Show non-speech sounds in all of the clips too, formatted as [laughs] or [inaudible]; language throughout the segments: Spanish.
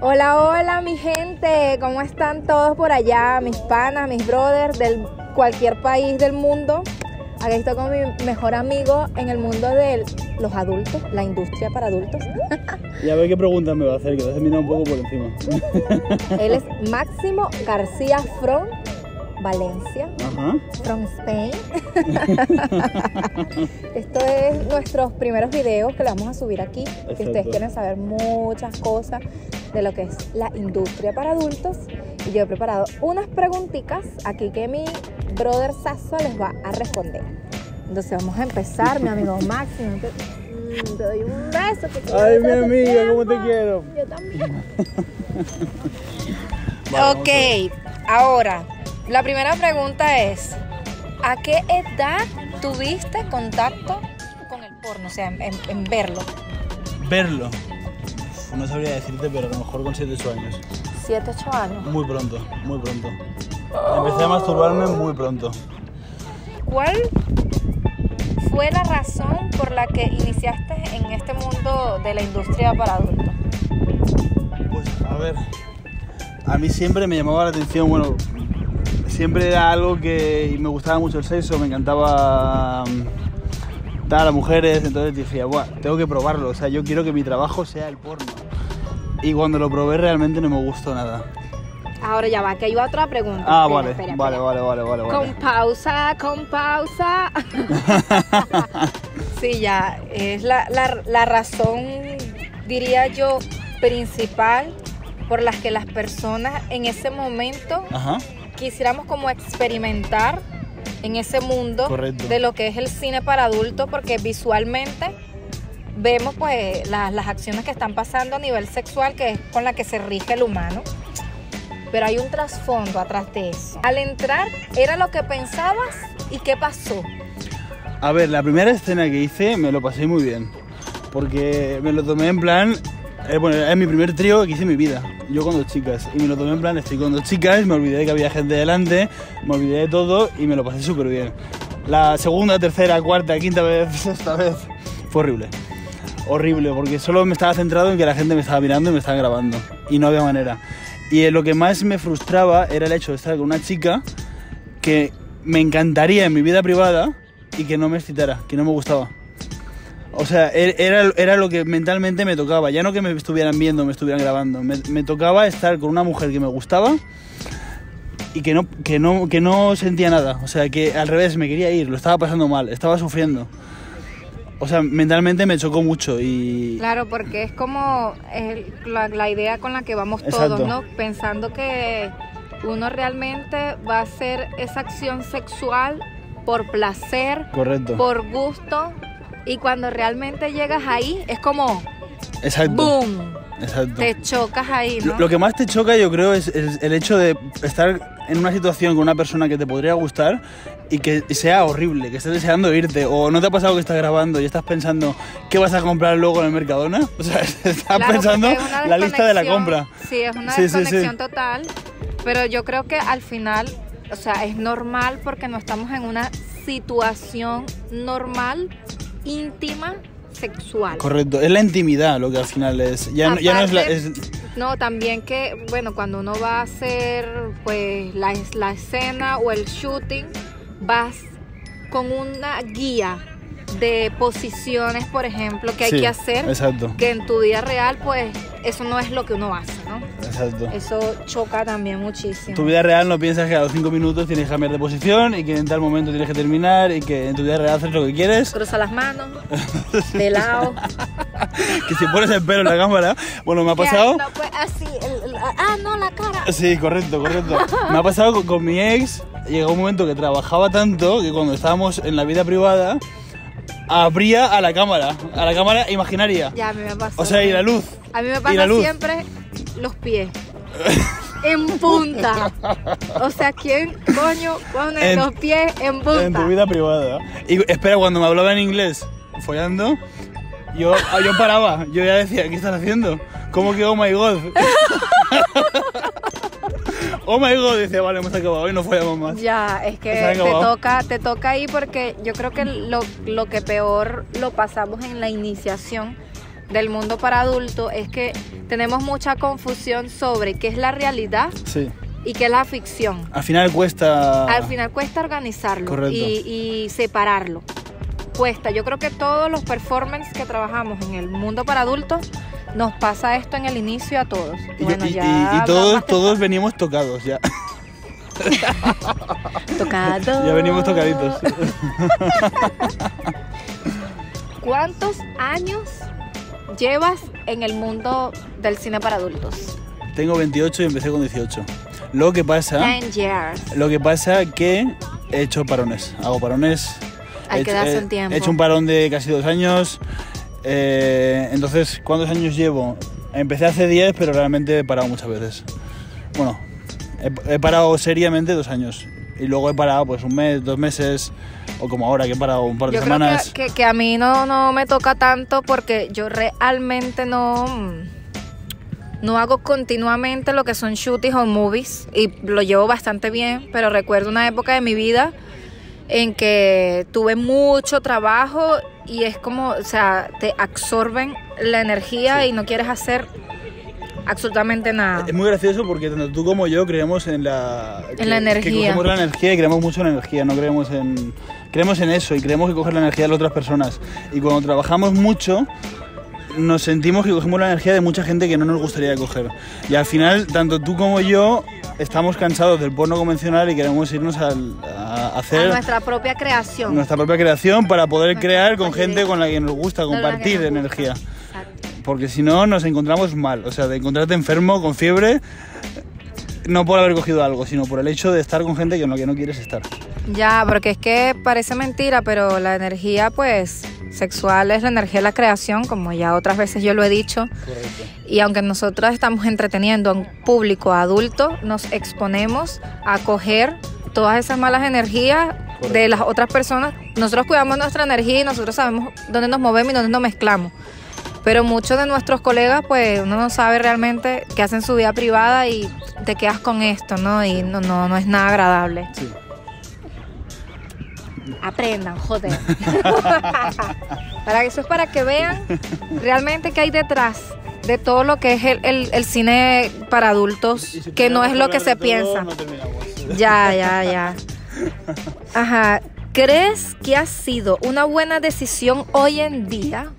Hola, hola mi gente, ¿cómo están todos por allá? Mis panas, mis brothers de cualquier país del mundo. Aquí estoy con mi mejor amigo en el mundo de los adultos, la industria para adultos. Y a ver qué preguntas me va a hacer, que te has mirado un poco por encima. Él es Máximo García From Valencia, Ajá. from Spain. [laughs] Esto es nuestros primeros videos que le vamos a subir aquí. Si ustedes Exacto. quieren saber muchas cosas de lo que es la industria para adultos. Y yo he preparado unas preguntitas aquí que mi brother Sasso les va a responder. Entonces vamos a empezar, mi amigo [laughs] Máximo. Te, mm, te doy un beso. que Ay, mi amiga, cómo te quiero. Yo también. [laughs] Vale, ok, ahora, la primera pregunta es, ¿a qué edad tuviste contacto con el porno? O sea, en, en- en verlo. Verlo. No sabría decirte, pero a lo mejor con 7 8 años. 7, 8 años. Muy pronto, muy pronto. Empecé a masturbarme muy pronto. ¿Cuál fue la razón por la que iniciaste en este mundo de la industria para adultos? Pues a ver, a mí siempre me llamaba la atención, bueno, siempre era algo que me gustaba mucho el sexo, me encantaba mm, tal a mujeres, entonces decía, Buah, tengo que probarlo, o sea, yo quiero que mi trabajo sea el porno. Y cuando lo probé realmente no me gustó nada. Ahora ya va, que hay otra pregunta. Ah, Espera, vale, espera, vale, espera. vale, vale, vale, Con pausa, con pausa. [laughs] sí, ya, es la, la- la razón, diría yo, principal por las que las personas en ese momento Ajá, quisiéramos como experimentar en ese mundo Correcto. de lo que es el cine para adultos, porque visualmente vemos pues la- las acciones que están pasando a nivel sexual, que es con la que se rige el humano. Pero hay un trasfondo atrás de eso. Al entrar, ¿era lo que pensabas y qué pasó? A ver, la primera escena que hice me lo pasé muy bien. Porque me lo tomé en plan. Eh, bueno, es mi primer trío que hice en mi vida. Yo con dos chicas. Y me lo tomé en plan, estoy con dos chicas, me olvidé de que había gente delante, me olvidé de todo y me lo pasé súper bien. La segunda, tercera, cuarta, quinta vez, [laughs] sexta vez, fue horrible. Horrible, porque solo me estaba centrado en que la gente me estaba mirando y me estaba grabando. Y no había manera. Y eh, lo que más me frustraba era el hecho de estar con una chica que me encantaría en mi vida privada y que no me excitara, que no me gustaba. O sea, er- era, era lo que mentalmente me tocaba. Ya no que me estuvieran viendo, me estuvieran grabando. Me, me tocaba estar con una mujer que me gustaba y que no, que, no, que no sentía nada. O sea, que al revés, me quería ir, lo estaba pasando mal, estaba sufriendo. O sea, mentalmente me chocó mucho y... Claro, porque es como el- la, la idea con la que vamos todos. ¿no? Pensando que uno realmente va a hacer esa acción sexual por placer, Correcto. por gusto, y cuando realmente llegas ahí es como Exacto. ¡boom! Exacto. Te chocas ahí, ¿no? Lo, lo que más te choca, yo creo, es, el hecho de estar en una situación con una persona que te podría gustar y que sea horrible, que estés deseando irte. O no te ha pasado que estás grabando y estás pensando qué vas a comprar luego en el Mercadona. [laughs] O sea, estás Claro, pensando es la lista de la compra. Sí, es una Sí, sí, sí. desconexión total. Pero yo creo que al final, o sea, es normal porque no estamos en una situación normal, íntima, sexual. Correcto, es la intimidad lo que al final es. Ya, no- ya no es la. Aparte, es- No, también que, bueno, cuando uno va a hacer pues la, la escena o el shooting, vas con una guía de posiciones, por ejemplo, que hay sí, que hacer, Exacto, que en tu día real, pues eso no es lo que uno hace, ¿no? Exacto. Eso choca también muchísimo. Tu vida real no piensas que a los 5 minutos tienes que cambiar de posición y que en tal momento tienes que terminar y que en tu vida real haces lo que quieres. Cruza las manos, de lado. [laughs] Que si pones el pelo en la cámara, bueno, me ha pasado. no, pues, así, el- el- ah, no, la cara. Sí, correcto, correcto. Me ha pasado con, con mi ex, llegó un momento que trabajaba tanto que cuando estábamos en la vida privada, abría a la cámara, a la cámara imaginaria. Ya, a mí me pasó. O sea, y la luz. A mí me y la pasa luz. siempre los pies. en punta. O sea, ¿quién coño pone En- los pies en punta? En tu vida privada. Y espera, cuando me hablaba en inglés, follando, yo, yo paraba, yo ya decía, ¿qué estás haciendo? ¿Cómo que oh my god? [laughs] oh my god, decía, vale, hemos acabado y no follamos más. Ya, es que te toca, te toca ahí porque yo creo que lo, lo que peor lo pasamos en la iniciación del mundo para adultos es que tenemos mucha confusión sobre qué es la realidad Sí. y qué es la ficción. Al final cuesta... Al final cuesta organizarlo y, y separarlo. Cuesta. Yo creo que todos los performances que trabajamos en el mundo para adultos nos pasa esto en el inicio a todos. Y, Bueno, y- ya y- todos, todos venimos tocados ya. [laughs] tocado. ya venimos tocaditos. [laughs] ¿Cuántos años llevas en el mundo del cine para adultos? Tengo 28 y empecé con 18. Lo que pasa... 10 years. Lo que pasa que he hecho parones, hago parones. Hay he que hecho- darse he- un tiempo. He hecho un parón de casi dos años. eh, entonces, ¿cuántos años llevo? Empecé hace 10, pero realmente he parado muchas veces. Bueno, he, he parado seriamente dos años. Y luego he parado pues un mes, dos meses, o como ahora que he parado un par de Yo creo semanas. que, que- que a mí no, no me toca tanto porque yo realmente no, no hago continuamente lo que son shootings o movies y lo llevo bastante bien, pero recuerdo una época de mi vida en que tuve mucho trabajo y es como, o sea, te absorben la energía y no quieres hacer absolutamente nada. Es muy gracioso porque tanto tú como yo creemos en la... En que- la energía. Que la energía y creemos mucho en la energía, no creemos en... Creemos en eso y creemos que coger la energía de las otras personas. Y cuando trabajamos mucho, nos sentimos que cogemos la energía de mucha gente que no nos gustaría coger. Y al final, tanto tú como yo estamos cansados del porno convencional y queremos irnos al- a A hacer nuestra propia creación. nuestra propia creación para poder Nuestra crear con gente con la que nos gusta compartir nos gusta. energía. Exacto. Porque si no, nos encontramos mal. O sea, de encontrarte enfermo, con fiebre, no por haber cogido algo, sino por el hecho de estar con gente con la que no quieres estar. Ya, porque es que parece mentira, pero la energía, pues, sexual es la energía de la creación, como ya otras veces yo lo he dicho. Correcto. Y aunque nosotros estamos entreteniendo a un público adulto, nos exponemos a coger todas esas malas energías de las otras personas. Nosotros cuidamos nuestra energía y nosotros sabemos dónde nos movemos y dónde nos mezclamos. Pero muchos de nuestros colegas, pues uno no sabe realmente qué hacen en su vida privada y te quedas con esto, ¿no? Y no, no, no es nada agradable. Sí. Aprendan, joder. [laughs] para eso es para que vean realmente qué hay detrás de todo lo que es el, el- el cine para adultos, si que no es lo que se todo, piensa. no. Ya, ya, ya. Ajá. ¿Crees que ha sido una buena decisión hoy en día?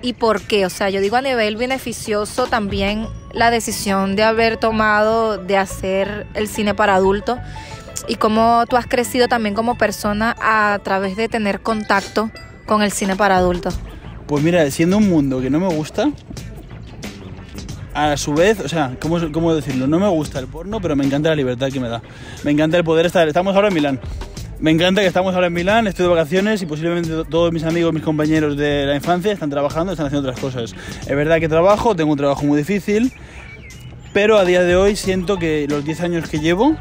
¿Y por qué? O sea, yo digo a nivel beneficioso también la decisión de haber tomado de hacer el cine para adultos y cómo tú has crecido también como persona a través de tener contacto con el cine para adultos. Pues mira, siendo un mundo que no me gusta, a su vez, o sea, ¿cómo, ¿cómo decirlo? No me gusta el porno, pero me encanta la libertad que me da. Me encanta el poder estar. Estamos ahora en Milán. Me encanta que estamos ahora en Milán, estoy de vacaciones y posiblemente to- todos mis amigos, mis compañeros de la infancia están trabajando, están haciendo otras cosas. Es verdad que trabajo, tengo un trabajo muy difícil, pero a día de hoy siento que los 10 años que llevo,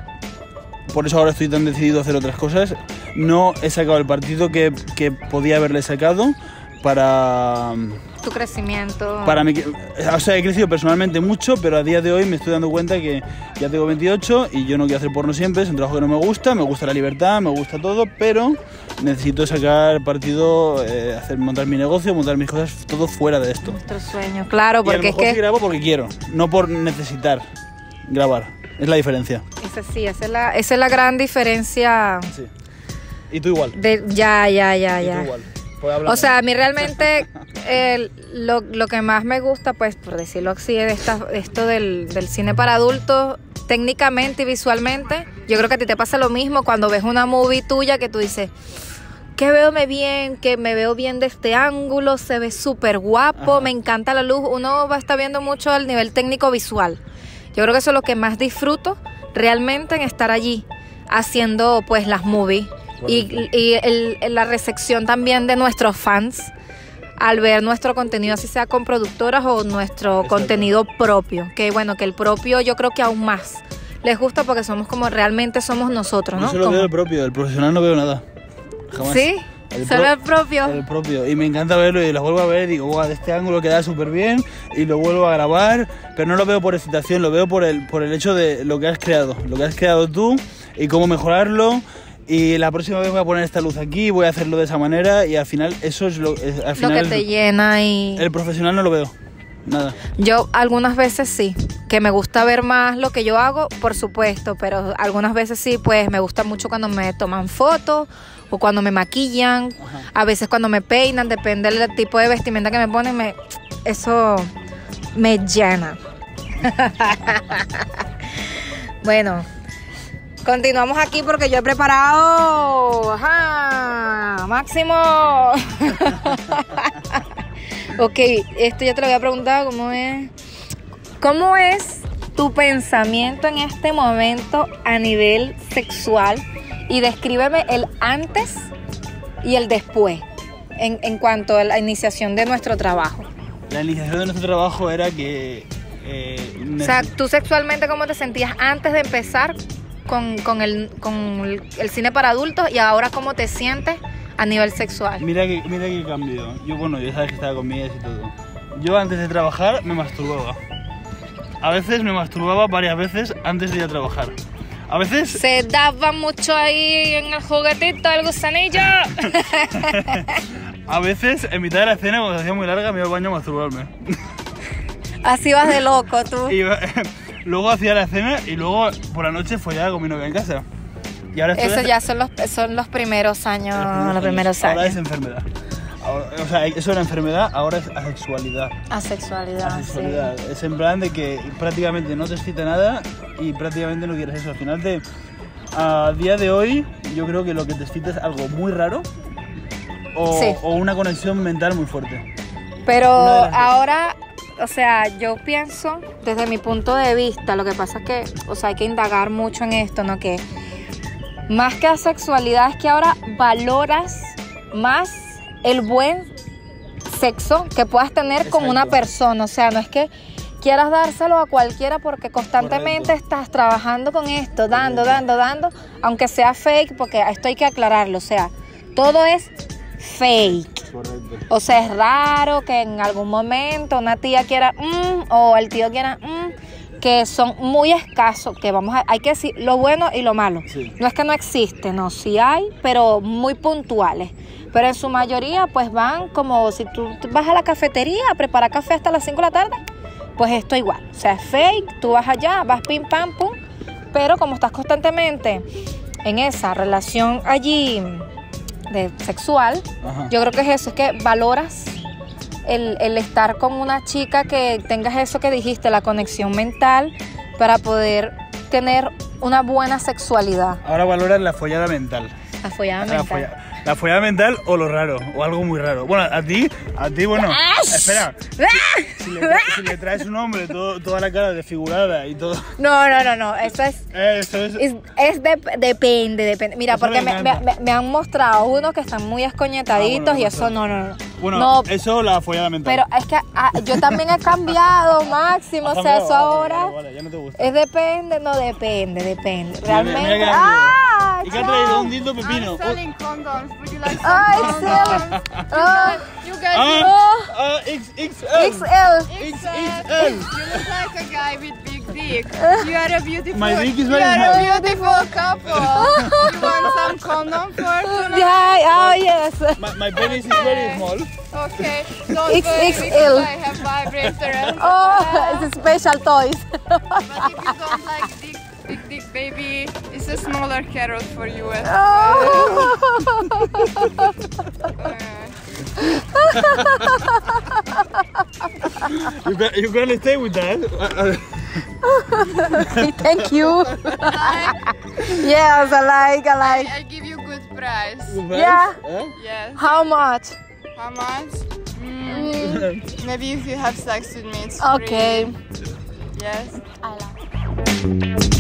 por eso ahora estoy tan decidido a hacer otras cosas, no he sacado el partido que, que podía haberle sacado para, Tu crecimiento. para mi, o sea, he crecido personalmente mucho, pero a día de hoy me estoy dando cuenta que ya tengo 28 y yo no quiero hacer porno siempre, es un trabajo que no me gusta, me gusta la libertad, me gusta todo, pero necesito sacar partido, eh, hacer, montar mi negocio, montar mis cosas, todo fuera de esto. Nuestro sueño. Claro, y a lo porque es mejor sí que... grabo porque quiero, no por necesitar grabar. Es la diferencia. Esa sí, esa es la, esa es la gran diferencia Sí. Y tú igual. de... Ya, ya, ya, Y tú ya. igual. O sea, a mí realmente el- lo, lo que más me gusta, pues por decirlo así, de esta- esto del, del cine para adultos, técnicamente y visualmente, yo creo que a ti te pasa lo mismo cuando ves una movie tuya que tú dices, que veo me bien, que me veo bien de este ángulo, se ve súper guapo, Ajá. me encanta la luz, uno va a estar viendo mucho al nivel técnico visual. Yo creo que eso es lo que más disfruto realmente en estar allí haciendo pues las movies y, y el- la recepción también de nuestros fans al ver nuestro contenido, así sea con productoras o nuestro Exacto. contenido propio. Que bueno, que el propio yo creo que aún más les gusta porque somos como realmente somos nosotros, Yo ¿no? solo Como- veo el propio, del profesional no veo nada. Jamás. ¿Sí? El Solo pro- el propio. El propio. Y me encanta verlo y lo vuelvo a ver y digo, guau, de este ángulo queda súper bien y lo vuelvo a grabar, pero no lo veo por excitación, lo veo por el, por el hecho de lo que has creado, lo que has creado tú y cómo mejorarlo y la próxima vez voy a poner esta luz aquí, voy a hacerlo de esa manera y al final eso es lo, es- al Lo final que es- te llena y... el profesional no lo veo. Nada. Yo algunas veces sí, que me gusta ver más lo que yo hago, por supuesto, pero algunas veces sí, pues me gusta mucho cuando me toman fotos o cuando me maquillan, a veces cuando me peinan, depende del tipo de vestimenta que me ponen, me, eso me llena. [laughs] bueno, continuamos aquí porque yo he preparado, ajá, Máximo. [laughs] Ok, esto ya te lo había preguntado, ¿cómo es? ¿Cómo es tu pensamiento en este momento a nivel sexual? Y descríbeme el antes y el después en, en cuanto a la iniciación de nuestro trabajo. La iniciación de nuestro trabajo era que... eh, O sea, tú sexualmente, ¿cómo te sentías antes de empezar con, con el, con el- cine para adultos y ahora cómo te sientes a nivel sexual? Mira que, mira que cambio. Yo, bueno, ya sabes que estaba con y todo. Yo antes de trabajar me masturbaba. A veces me masturbaba varias veces antes de ir a trabajar. A veces Se daba mucho ahí en el juguetito, el gusanillo. [laughs] A veces, en mitad de la escena, cuando se hacía muy larga, me iba al baño a masturbarme. Así vas de loco tú. [laughs] Iba- luego hacía la escena y luego por la noche follaba con mi novia en casa. Y ahora Eso ya son los, son los primeros años, los primeros Ahora años. es enfermedad. Ahora- o sea, eso era enfermedad, ahora es asexualidad. Asexualidad, sí. Asexualidad. Es en plan de que prácticamente no te excita nada y prácticamente no quieres eso. Al final, te, a día de hoy, yo creo que lo que te excita es algo muy raro o, Sí. o una conexión mental muy fuerte. Pero de ahora, o sea, yo pienso desde mi punto de vista, lo que pasa es que, o sea, hay que indagar mucho en esto, ¿no? Que más que asexualidad es que ahora valoras más el buen sexo que puedas tener con una persona, o sea, no es que quieras dárselo a cualquiera porque constantemente Correcto. estás trabajando con esto, dando, dando, dando, aunque sea fake, porque esto hay que aclararlo, o sea, todo es fake. Correcto. O sea, es raro que en algún momento una tía quiera mm, o el tío quiera mm, que son muy escasos, que vamos a, hay que decir lo bueno y lo malo. Sí. No es que no existe, no, sí hay, pero muy puntuales. Pero en su mayoría, pues van como si tú vas a la cafetería a preparar café hasta las 5 de la tarde, pues esto igual. O sea, es fake, tú vas allá, vas pim pam pum, pero como estás constantemente en esa relación allí de sexual, Ajá. yo creo que es eso, es que valoras el, el estar con una chica que tengas eso que dijiste, la conexión mental, para poder tener una buena sexualidad. Ahora valoras la follada mental. La follada La, mental. La follada mental o lo raro, o algo muy raro. Bueno, a ti, a ti, bueno, espera. Si, si le, tra- si le traes un hombre todo, toda la cara desfigurada y todo. No, no, no, no, eso es... Eso es. Es, es de- depende, depende. Mira, porque me me, han mostrado unos que están muy escoñetaditos Ah, bueno, y eso no, no, no. Bueno, no, eso la follada mental. pero es que ah, yo también he cambiado, [laughs] Máximo, o sea, eso vale, ahora... vale, vale, ya no te gusta. Es depende, no depende, depende. Mira, mira Realmente. ha ¡Ah! ¿Y qué ha traído? Un dildo pepino. I'm selling condoms. Would you like some. ¡Ah! You guys Ah, XXL. XL. XXL. You look like a guy with big dick. [laughs] You are a beautiful. My dick is you are small. a beautiful couple. you want [laughs] some condom for tonight? Yeah, oh, yes. My, my penis is very small. Okay. Don't worry XXL. because I have vibrator and [laughs] Oh, it's a special toys. But if you don't like dick, big dick baby, it's a smaller carrot for you as Oh. well. You can, you can stay with that. [laughs] Thank you. [laughs] yes, I like, I like. I give you good price. Yeah. Huh? Yes. How much? How much? Mm, [laughs] maybe if you have sex with me, it's Okay. free. Yes. I like.